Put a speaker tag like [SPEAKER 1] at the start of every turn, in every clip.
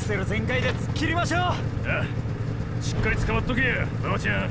[SPEAKER 1] セル全開で突っ切りましょう。
[SPEAKER 2] しっかり捕まっとけばあちゃん。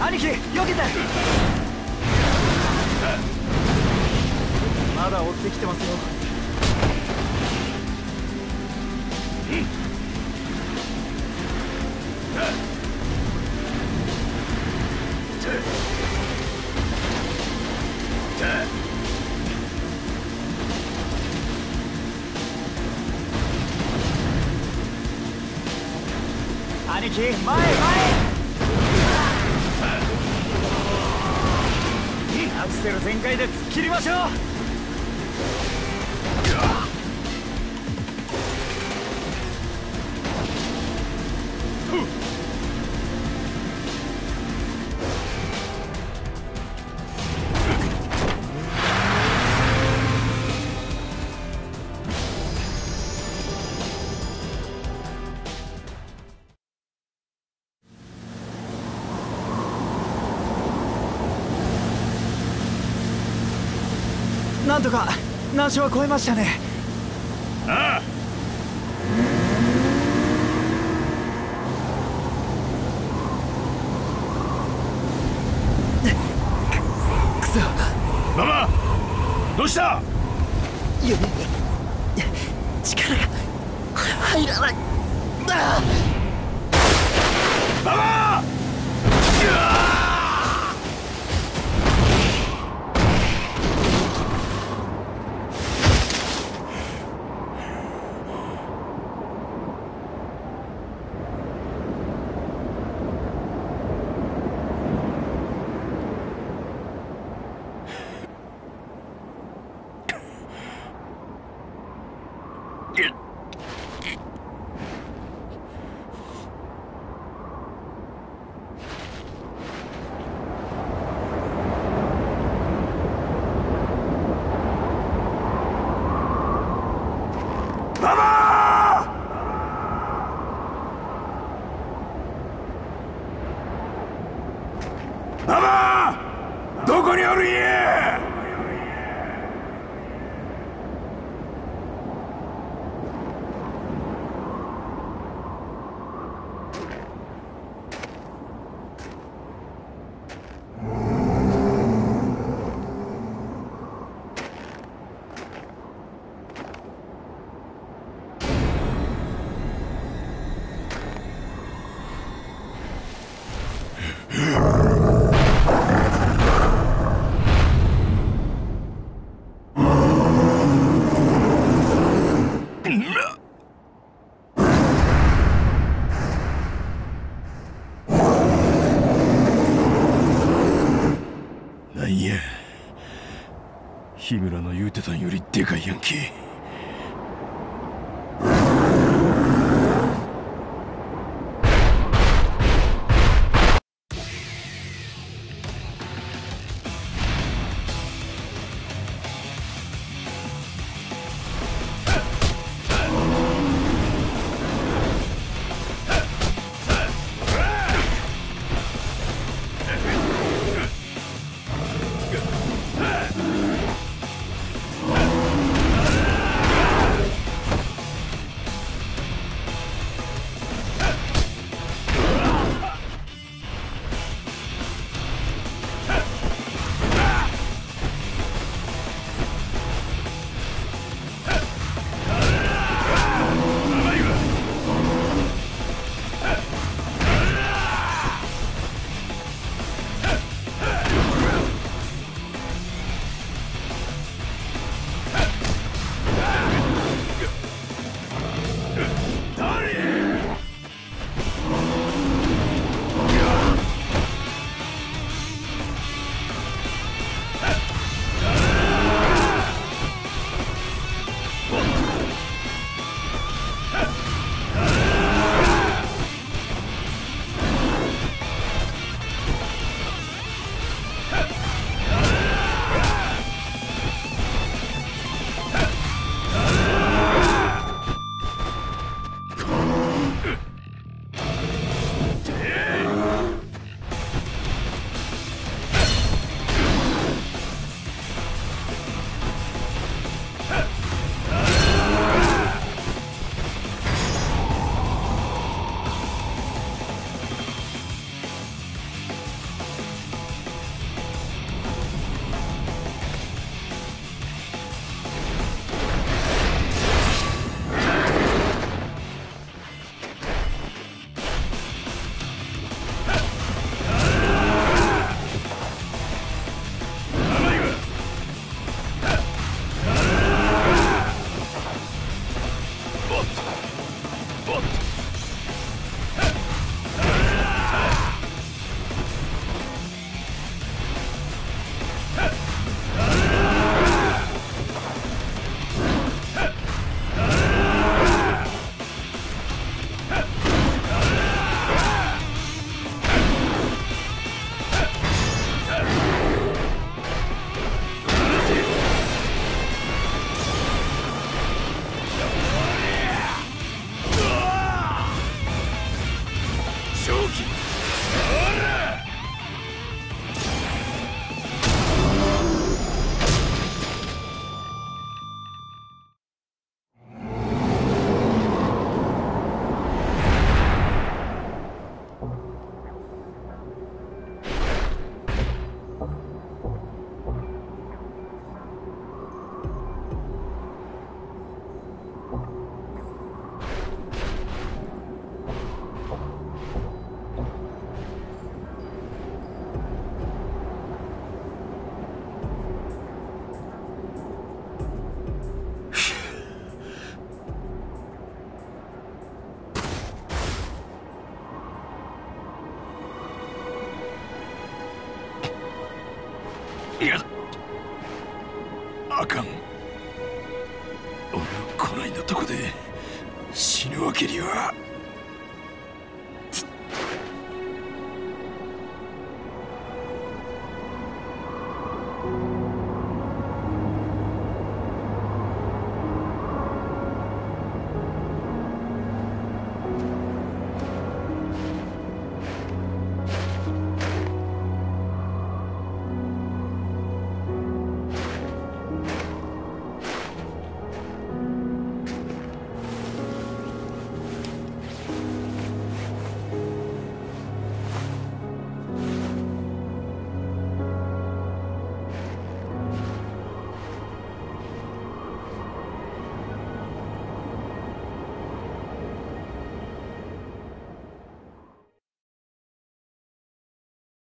[SPEAKER 1] 兄貴前前クセル全開で突っ切りましょう。なんとか難所は超えましたね。
[SPEAKER 2] ああ。ママどうした？
[SPEAKER 1] 力が入らない。あ
[SPEAKER 2] マ様ママどこにおる家村の言うてたんよりでかいヤンキあかん俺はこないなとこで死ぬわけには。